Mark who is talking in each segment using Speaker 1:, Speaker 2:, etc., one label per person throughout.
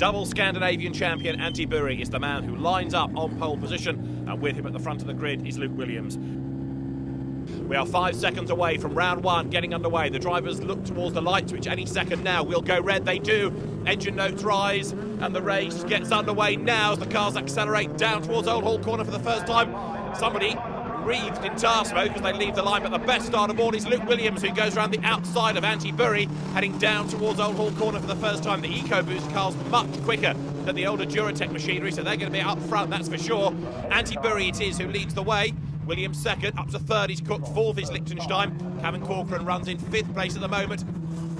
Speaker 1: Double Scandinavian champion Antti Buri is the man who lines up on pole position, and with him at the front of the grid is Luke Williams. We are five seconds away from round one getting underway. The drivers look towards the lights, which any second now will go red. They do. Engine notes rise, and the race gets underway now as the cars accelerate down towards Old Hall Corner for the first time. Somebody wreathed in tar smoke as they leave the line, but the best start of all is Luke Williams, who goes around the outside of Antti Buri, heading down towards Old Hall Corner for the first time. The EcoBoost car's much quicker than the older Duratec machinery, so they're going to be up front, that's for sure. Antti Buri it is who leads the way. Williams second, up to third, he's Cook, fourth is Lichtenstein. Cavan Corcoran runs in fifth place at the moment.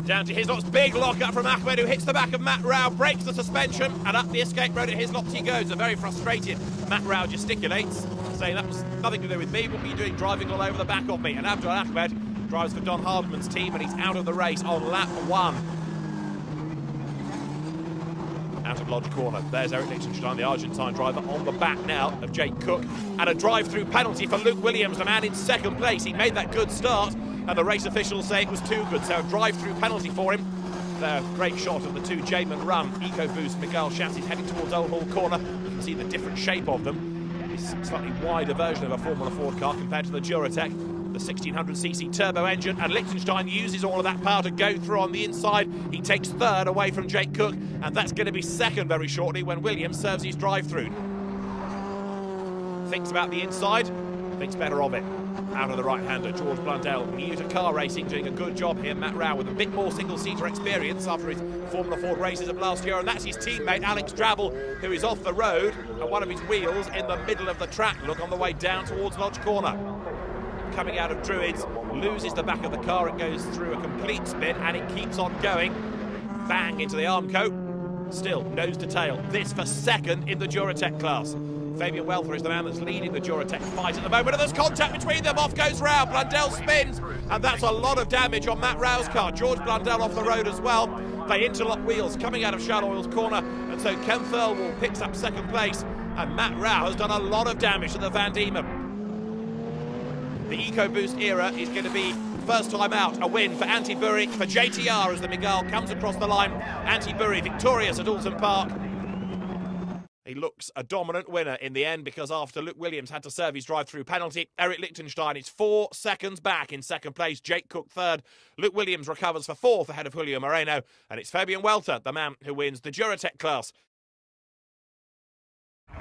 Speaker 1: Down to Hislop's big lock up from Ahmed, who hits the back of Matt Rowell, breaks the suspension, and up the escape road at Hislop's he goes. A very frustrated Matt Rowell gesticulates, saying that was nothing to do with me. What were you doing driving all over the back of me? And Abdul Ahmed drives for Don Hardman's team, and he's out of the race on lap one out of Lodge Corner. There's Eric Lichtenstein, the Argentine driver, on the back now of Jake Cook. And a drive-through penalty for Luke Williams, the man in second place. He made that good start, and the race officials say it was too good, so a drive-through penalty for him. There, great shot of the two Jamun Run. EcoBoost, Mygale Chassis heading towards Old Hall Corner. You can see the different shape of them. This slightly wider version of a Formula Ford car compared to the Duratec the 1600cc turbo engine, and Lichtenstein uses all of that power to go through on the inside. He takes third away from Jake Cook, and that's going to be second very shortly when Williams serves his drive-through. Thinks about the inside, thinks better of it. Out of the right-hander, George Blundell, new to car racing, doing a good job here. Matt Rowell with a bit more single-seater experience after his Formula Ford races of last year, and that's his teammate Alex Drabble, who is off the road, and one of his wheels in the middle of the track. Look on the way down towards Lodge Corner coming out of Druids, loses the back of the car, it goes through a complete spin and it keeps on going. Bang into the Armco, still nose to tail. This for second in the Duratec class. Fabian Welter is the man that's leading the Duratec fight at the moment, and there's contact between them. Off goes Rowell. Blundell spins, and that's a lot of damage on Matt Rowell's car. George Blundell off the road as well. They interlock wheels coming out of Shell Oil's corner, and so Ken Thirlwall picks up second place, and Matt Rowell has done a lot of damage to the Van Diemen. The EcoBoost era is going to be first time out. A win for Antti Buri, for JTR as the Mygale comes across the line. Antti Buri victorious at Oulton Park. He looks a dominant winner in the end because after Luke Williams had to serve his drive-through penalty, Eric Lichtenstein is four seconds back in second place. Jake Cook third. Luke Williams recovers for fourth ahead of Julio Moreno. And it's Fabian Welter, the man who wins the Duratec class.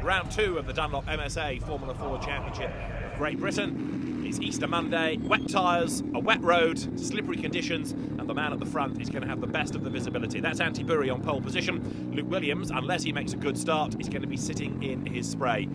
Speaker 1: Round two of the Dunlop MSA Formula 4 Championship of Great Britain. It's Easter Monday, wet tyres, a wet road, slippery conditions, and the man at the front is going to have the best of the visibility. That's Antti Buri on pole position. Luke Williams, unless he makes a good start, is going to be sitting in his spray.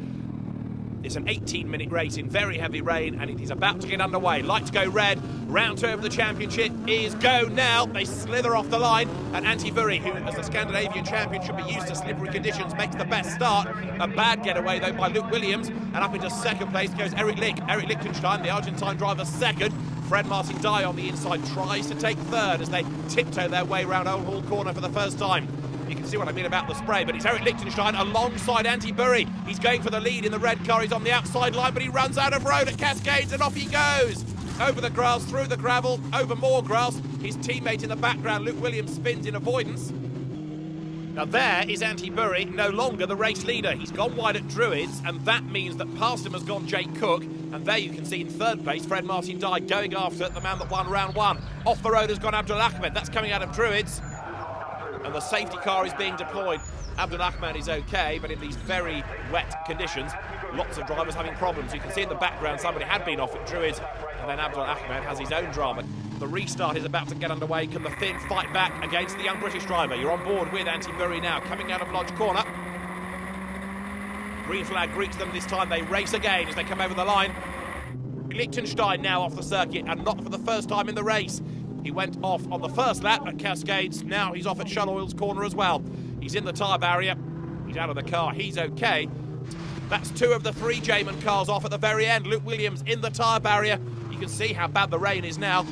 Speaker 1: It's an 18 minute race in very heavy rain and it is about to get underway. Light to go red. Round two of the championship is go now. They slither off the line and Antti Buri, who as the Scandinavian champion should be used to slippery conditions, makes the best start. A bad getaway though by Luke Williams and up into second place goes Eric Lick. Eric Lichtenstein, the Argentine driver, second. Fred Martin Dye on the inside tries to take third as they tiptoe their way round Old Hall Corner for the first time. You can see what I mean about the spray, but it's Eric Lichtenstein alongside Antti Buri. He's going for the lead in the red car. He's on the outside line, but he runs out of road at Cascades and off he goes. Over the grass, through the gravel, over more grass. His teammate in the background, Luke Williams, spins in avoidance. Now there is Antti Buri, no longer the race leader. He's gone wide at Druids, and that means that past him has gone Jake Cook. And there you can see in third place, Fred Martin Dye going after the man that won round one. Off the road has gone Abdul Ahmed. That's coming out of Druids and the safety car is being deployed. Abdul Ahmed is okay, but in these very wet conditions, lots of drivers having problems. You can see in the background somebody had been off at Druids, and then Abdul Ahmed has his own drama. The restart is about to get underway. Can the Finn fight back against the young British driver? You're on board with Antti Buri now, coming out of Lodge Corner. Green flag greets them this time. They race again as they come over the line. Lichtenstein now off the circuit and not for the first time in the race. He went off on the first lap at Cascades. Now he's off at Shell Oil's corner as well. He's in the tyre barrier. He's out of the car. He's okay. That's two of the three Jamun cars off at the very end. Luke Williams in the tyre barrier. You can see how bad the rain is now.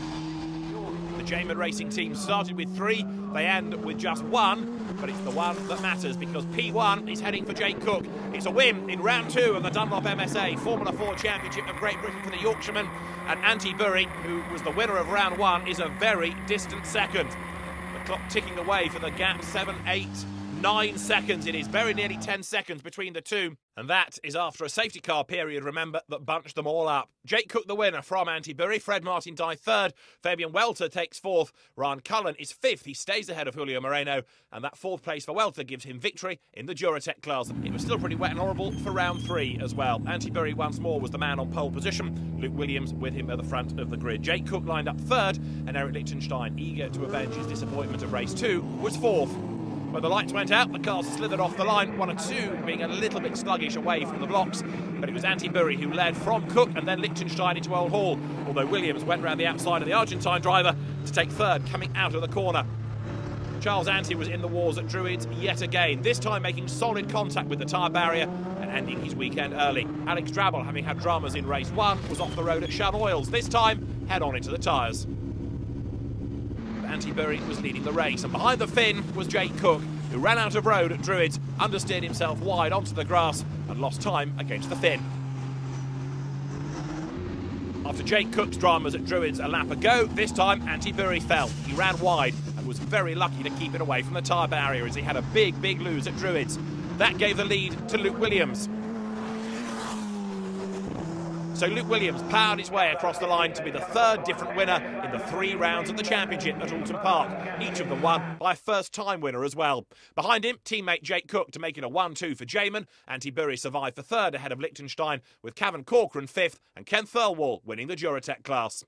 Speaker 1: The Jamun racing team started with three. They end with just one but it's the one that matters because P1 is heading for Jake Cook. It's a win in round two of the Dunlop MSA Formula 4 Championship of Great Britain for the Yorkshireman, and Antti Buri, who was the winner of round one, is a very distant second. The clock ticking away for the gap, seven, eight, nine seconds. It is very nearly 10 seconds between the two. And that is after a safety car period, remember, that bunched them all up. Jake Cook, the winner from Antti Buri. Fred Martin Dye third. Fabian Welter takes fourth. Ryan Cullen is fifth. He stays ahead of Julio Moreno. And that fourth place for Welter gives him victory in the Duratec class. It was still pretty wet and horrible for round three as well. Antti Buri once more was the man on pole position. Luke Williams with him at the front of the grid. Jake Cook lined up third. And Eric Lichtenstein, eager to avenge his disappointment of race two, was fourth. When the lights went out, the cars slithered off the line, one and two being a little bit sluggish away from the blocks. But it was Antti Buri who led from Cook and then Lichtenstein into Old Hall, although Williams went round the outside of the Argentine driver to take third, coming out of the corner. Charles Anstey was in the wars at Druids yet again, this time making solid contact with the tyre barrier and ending his weekend early. Alex Drabble, having had dramas in race one, was off the road at Shell Oils, this time head on into the tyres. Antti Buri was leading the race, and behind the Finn was Jake Cook, who ran out of road at Druids, understeered himself wide onto the grass, and lost time against the Finn. After Jake Cook's dramas at Druids a lap ago, this time Antti Buri fell. He ran wide and was very lucky to keep it away from the tyre barrier as he had a big, big lose at Druids. That gave the lead to Luke Williams. So Luke Williams powered his way across the line to be the third different winner in the three rounds of the championship at Oulton Park, each of them won by a first-time winner as well. Behind him, teammate Jake Cook to make it a 1-2 for Jamun. Antibury survived for third ahead of Lichtenstein, with Cavan Corcoran fifth and Ken Thirlwall winning the Duratec class.